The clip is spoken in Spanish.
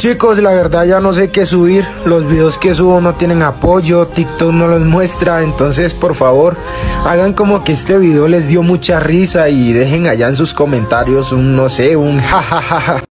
Chicos, la verdad ya no sé qué subir. Los videos que subo no tienen apoyo, TikTok no los muestra. Entonces, por favor, hagan como que este video les dio mucha risa y dejen allá en sus comentarios un, no sé, un jajajaja.